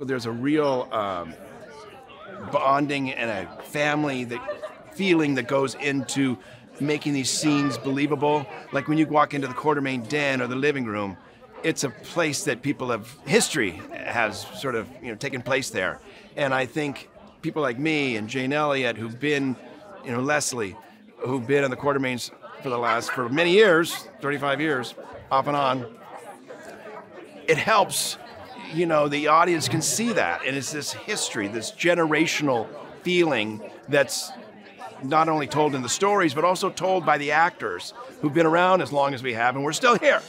There's a real um, bonding and a family that feeling that goes into making these scenes believable. Like when you walk into the Quartermaine Den or the living room, it's a place that people have history has sort of you know taken place there, and I think people like me and Jane Elliot who've been, you know Leslie, who've been in the Quartermaines for the last for many years, 35 years, off and on. It helps you know, the audience can see that. And it's this history, this generational feeling that's not only told in the stories, but also told by the actors who've been around as long as we have, and we're still here.